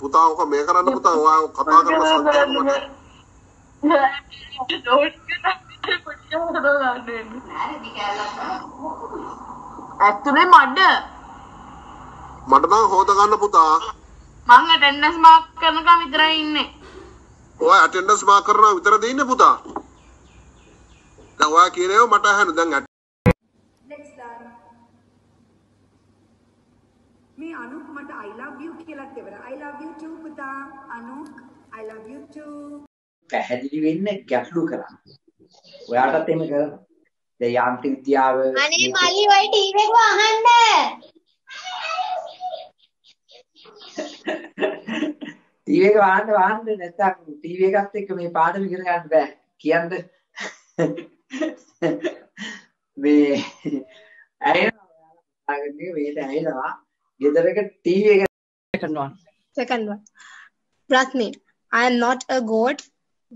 පුතා ඔක මේ කරන්න පුතා ඔයා කතා කරන ඇත්තුනේ මඩ මට නම් හොද ගන්න පුතා. මං ඇටෙන්ඩස් මාක් කරනකම් විතරයි ඉන්නේ. ඔය ඇටෙන්ඩන්ස් මාක් කරනවා විතරද ඉන්නේ පුතා? දැන් ඔයා කියන ඒවා මට අහන්න දැන් ඇට- මේ අනුක් මට I love you කියලාත් ඉවර. I love you too පුතා. අනුක් I love you too. පැහැදිලි වෙන්න ගැටලු කරන්න. ඔයාටත් එහෙම කරන්න. දැන් යාන්ත්‍රික විද්‍යාව අනේ මල්ලි ඔය ටීවී එක වහන්න. ටීවී එක වහන්න වහන්න නැත්නම් ටීවී එකත් එක්ක මේ පාඩම ඉගෙන ගන්න බෑ. කියන්න මේ ඇයිනවා මේක ඇයිනවා. ගෙදරක ටීවී එක Second one. Second one. Pratni, I am not a god.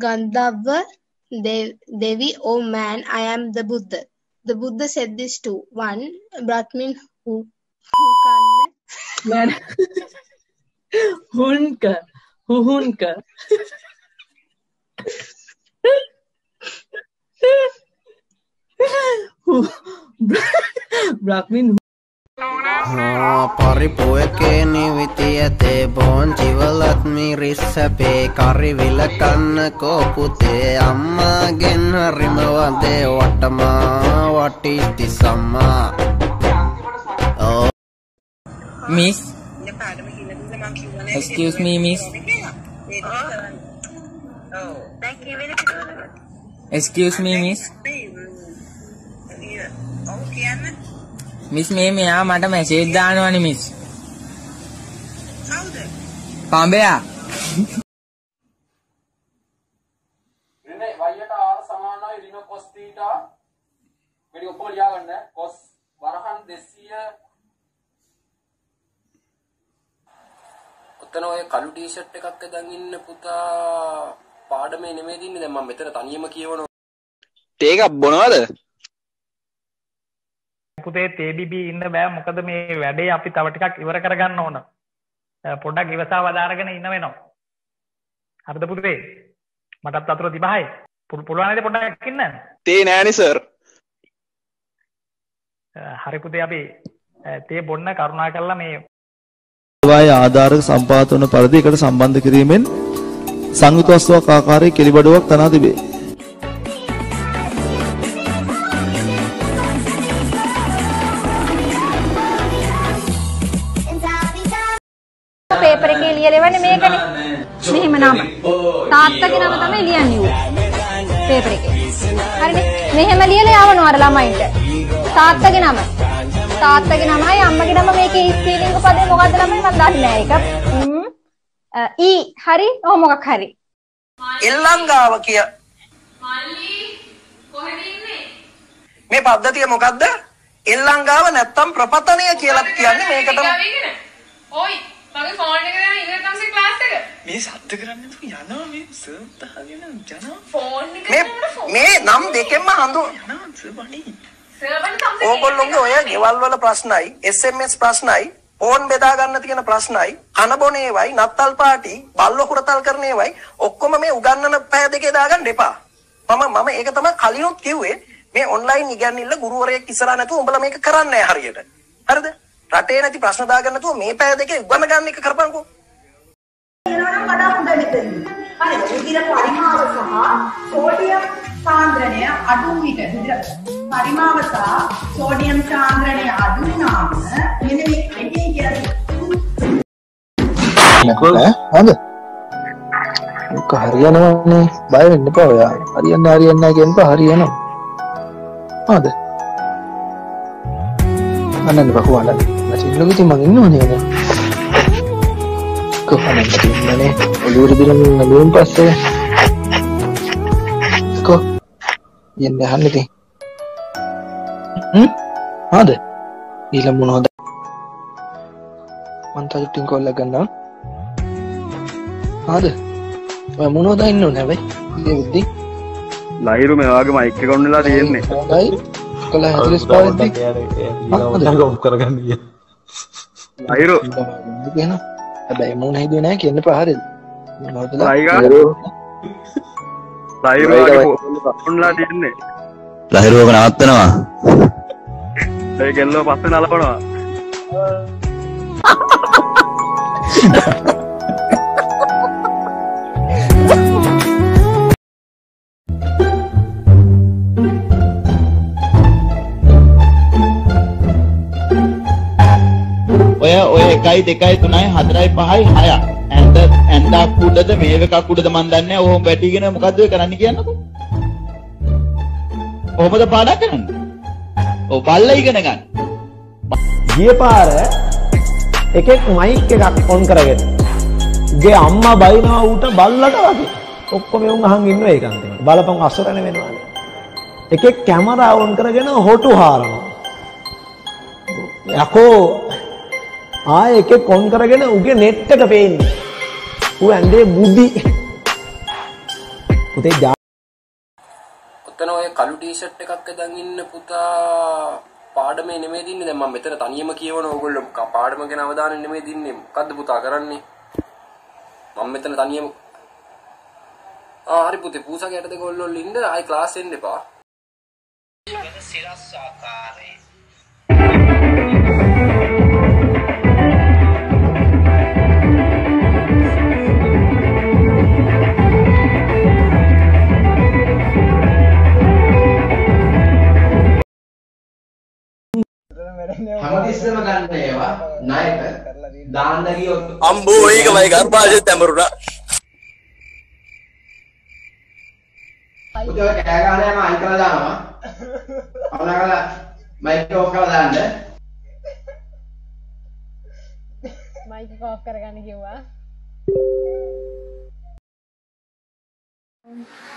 Gandhava Dev- Devi, oh man, I am the Buddha. The Buddha said this too. One, Brahmin who, who can Man. Hunka. Hunka. Brahmin පරිපුයකේ නිවිති ඇතේ බෝංචිවලත් මිරිස්සැපේ කරිවිල කන්න කෝපුතේ අම්මාගෙන් හරිම වදේ වටමා වටිස්ති සම්මා Miss. Excuse me, miss. Excuse me, miss. Miss මේ මෙයා මට message දානවනේ miss. පඹයා. මෙන්න y ට r සමානයි ඍණ cos θ මෙඩි ඔක්කොම ලියාගන්න. cos වරහන් 200 ඔතන ඔය කළු ටී-ෂර්ට් එකක් අදන් ඉන්න පුතා පාඩමේ නෙමෙයි දින්නේ. දැන් මම මෙතන තනියම කියවනවා. ටේ එකක් බොනවද පුතේ TBB ඉන්න බෑ මොකද මේ වැඩේ අපි තව ටිකක් ඉවර කරගන්න ඕන. පොඩ්ඩක් ඉවසා වදාරගෙන ඉන්න වෙනවා. හරිද පුතේ? මටත් අතුරු 35යි. පුල්- පුළුවන් නේද පොඩ්ඩක් ඉන්න? තේ නෑනේ සර් හරි පුතේ අපි තේ බොන්න කරුණා කරලා මේ වායේ ආධාරක සම්පාත වන පරිදි එකට සම්බන්ධ කිරීමෙන් සංයුත වස්තුවක් ආකාරයේ කෙලිබඩුවක් තනා තිබේ. පේපර් එකේ ලියලා එවන්නේ මේකනේ. මෙහෙම නම. තාත්තගේ නම තමයි ලියන්නේ ඌ. පේපර් එකේ. හරිනේ. මෙහෙම ලියලා යවනවා අර ළමයින්ට. තාත්තගේ නම. තාත්තගේ නමයි අම්මගේ නම මේකේ ස්පෙලිංග පදේ මොකද්ද ළමයි මම දන්නේ නැහැ ඒක. හ්ම්. ඊ හරි. ඔහොම මොකක් හරි. එල්ලංගාව කිය මේ පද්ධතිය මොකක්ද එල්ලංගාව නැත්තම් ප්‍රපතනය කියලා කියන්නේ මේකටම ඔයි මගේ ෆෝන් එක දාන ඉවර තමසේ ක්ලාස් එක. මේ සද්ද කරන්නේ තු යනවා මේ සර් තහගෙන යනවා. ෆෝන් එක මේ මේ නම් දෙකෙන්ම හඳු සර්වර් තමසේ ඕගොල්ලොන්ගේ ඔය ගෙවල් වල ප්‍රශ්නයි SMS ප්‍රශ්නයි ෆෝන් බෙදා ගන්න තියෙන ප්‍රශ්නයි කන බොන ඒවයි නත්තල් පාටි බල්ලෝ කුරතල් කරන ඒවයි ඔක්කොම මේ උගන්නන පැය දෙකේ දාගන්න එපා. මම මම ඒක තමයි කලිනුත් කිව්වේ මේ ඔන්ලයින් ඉගැන්විල්ල ගුරුවරයෙක් ඉස්සරහා නැතුව උඹලා මේක කරන්නේ හරියට. හරිද රටේ නැති ප්‍රශ්න දාගන්න නැතුව මේ පැය දෙකේ උගන්න ගන්න එක කරපන්කෝ. කියනවනම් වඩා හොඳ මෙතන. හරිද? රුධිර පරිමාව සහ සෝඩියම් සාන්ද්‍රණය අඩු විට රුධිර පරිමාව සහ සෝඩියම් සාන්ද්‍රණය අඩු වුණාම මෙන්න මේ කියන්නේ ඈ? හොඳ ඒක හරියනවනේ. බය වෙන්න එපා ඔයා. හරියන්නේ හරියන්නේ නැහැ කියනපා හරියනවා. හොඳ අනන්න බහුවල මචින් ලොකු මං ඉන්නවනේ නේද කොහොමද ඉන්නනේ ඔලුවර දිනම නළුවන් පස්සේ කො යන්න අහන්න ඉතින් හ්ම් හොඳ ඊළඟ මොනවද මං තාජු ටින් කෝල් එක ගන්නවා ආද ඔය මොනවද ඉන්න ඕනේ හැබැයි ඒ බුද්ධි ලයිරු මේ වගේ මයික් එක ඔන්නලා තියෙන්නේ හොඳයි කළ හැදලස් පාවිච්චි කරගන්න ලයිරු කියන හැබැයි මූණ හිදුවේ නැහැ කියන්න එපා හරියද ලයිගා ලයිරෝගේ ඔන්ලා තියන්නේ ලහිරුවක නවත්තනවා ඒ කෙල්ලෝ පස්සේ නලපනවා ඔය ඔය එකයි දෙකයි තුනයි හතරයි පහයි හය ඇඳ ඇඳක් උඩද මේව එකක් උඩද මන් දන්නේ නැහැ. ඔහොම වැටිගෙන මොකද්ද ඔය කරන්න කියන්නකෝ? කොහොමද පාඩම් කරන්නේ? ඔව් බල්ලා ඉගෙන ගන්න. ගිය පාර එකෙක් මයික් එකක් ඔන් කරගෙන ගේ අම්මා බයිනවා ඌට බල්ලට වගේ. ඔක්කොම උන් අහන් ඉන්නවා ඒක අන්තිමට බලපන් අසරණ වෙනවා එකෙක් කැමරා ඔන් කරගෙන හොටු හාරනවා. යකෝ ආය එකෙක් ඔන් කරගෙන උගේ නෙට් එක පේන්නේ. ඌ ඇඳේ බුදි. පුතේ ජා ඔතන ඔය කළු ටී-ෂර්ට් එකක් ඇඳන් ඉන්න පුතා පාඩමේ නෙමෙයි දින්නේ. දැන් මම මෙතන තනියම කියවන ඕගොල්ලෝ පාඩම ගැන අවධානය නෙමෙයි දින්නේ. මොකද්ද පුතා කරන්නේ? මම මෙතන තනියම ආ හරි පුතේ. පූසාගේ යට දෙක ඔල්ලොල්ල ඉන්න. ආයි ක්ලාස් එන්න එපා. සිරස් ආකාරයේ ගන්න ඒවා ණයට දාන්න ගියොත් අම්බෝ ඒකමයි ඇමරුණා පුතේ ඔය කෑ ගහන යම අයින් කරලා දානවා. කවදාකලා මයික් ඔෆ් කරලා දාන්න. මයික් ඔෆ් කරගන්න කිව්වා.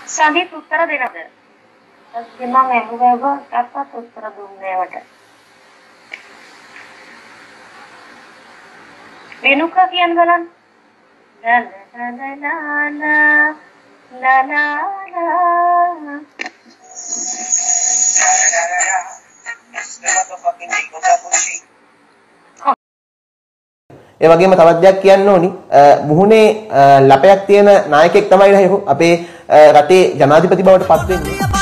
සංගීත උත්තර දෙනවද? මම ඇහුවව තාත්තත් උත්තර දුන්නේ වට. රේණුකා කියන්න බලන්න. ලා ලා ලා ලා ලා ලා ලා ඒ වගේම තවත් දෙයක් කියන්න ඕනි. අ, මුහුණේ අ, ලපයක් තියෙන නායකයෙක් තමයි නේද අපේ අ, රටේ ජනාධිපති බවට පත් වෙන්නේ.